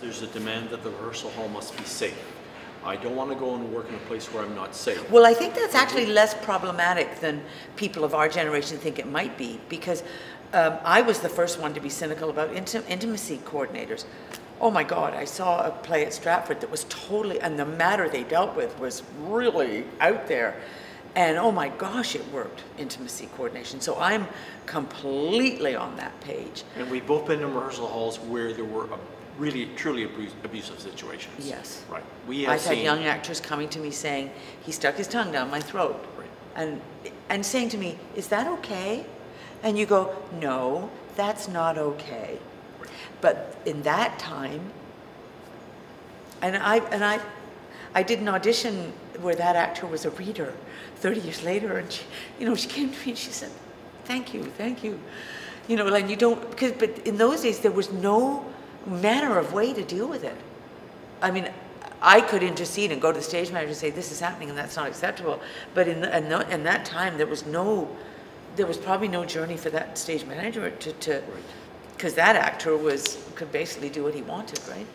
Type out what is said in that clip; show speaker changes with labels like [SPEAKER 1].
[SPEAKER 1] There's a demand that the rehearsal hall must be safe. I don't want to go and work in a place where I'm not safe.
[SPEAKER 2] Well, I think that's actually less problematic than people of our generation think it might be, because um, I was the first one to be cynical about inti- intimacy coordinators. Oh my God, I saw a play at Stratford that was totally, and the matter they dealt with was really out there. And oh my gosh, it worked, intimacy coordination. So I'm completely on that page.
[SPEAKER 1] And we've both been in rehearsal halls where there were a really, truly abusive situations.
[SPEAKER 2] Yes.
[SPEAKER 1] Right. We have
[SPEAKER 2] I've had young actors coming to me saying, he stuck his tongue down my throat.
[SPEAKER 1] Right.
[SPEAKER 2] And, and saying to me, is that okay? And you go, no, that's not okay.
[SPEAKER 1] Right.
[SPEAKER 2] But in that time, and I, and I, I did an audition where that actor was a reader 30 years later, and she, you know, she came to me and she said, thank you, thank you. You know, like you don't, because, but in those days there was no manner of way to deal with it. I mean, I could intercede and go to the stage manager and say, this is happening and that's not acceptable. But in, the, in, the, in that time, there was no, there was probably no journey for that stage manager to, to, because that actor was, could basically do what he wanted, right?